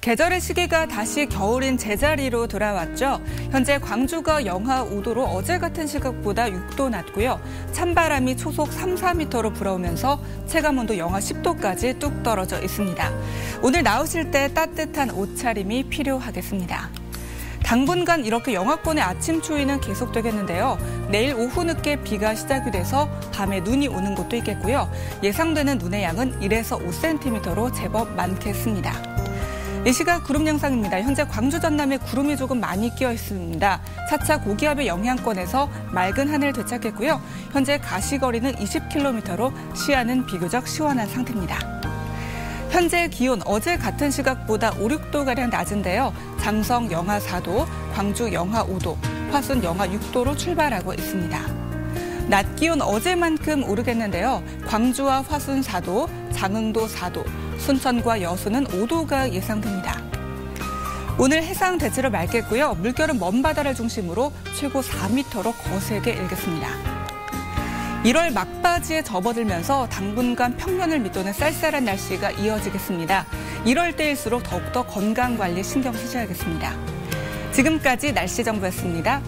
계절의 시기가 다시 겨울인 제자리로 돌아왔죠. 현재 광주가 영하 5도로 어제 같은 시각보다 6도 낮고요. 찬바람이 초속 3, 4m로 불어오면서 체감온도 영하 10도까지 뚝 떨어져 있습니다. 오늘 나오실 때 따뜻한 옷차림이 필요하겠습니다. 당분간 이렇게 영하권의 아침 추위는 계속되겠는데요. 내일 오후 늦게 비가 시작이 돼서 밤에 눈이 오는 곳도 있겠고요. 예상되는 눈의 양은 1에서 5cm로 제법 많겠습니다. 이 시각 구름 영상입니다. 현재 광주 전남에 구름이 조금 많이 끼어 있습니다. 차차 고기압의 영향권에서 맑은 하늘 되찾겠고요. 현재 가시거리는 20km로 시야는 비교적 시원한 상태입니다. 현재 기온 어제 같은 시각보다 5, 6도가량 낮은데요. 장성 영하 4도, 광주 영하 5도, 화순 영하 6도로 출발하고 있습니다. 낮 기온 어제만큼 오르겠는데요. 광주와 화순 4도, 장흥도 4도, 순천과 여수는 5도가 예상됩니다. 오늘 해상 대체로 맑겠고요. 물결은 먼 바다를 중심으로 최고 4m로 거세게 일겠습니다. 1월 막바지에 접어들면서 당분간 평년을 밑도는 쌀쌀한 날씨가 이어지겠습니다. 이럴 때일수록 더욱더 건강 관리 신경 쓰셔야겠습니다. 지금까지 날씨 정보였습니다.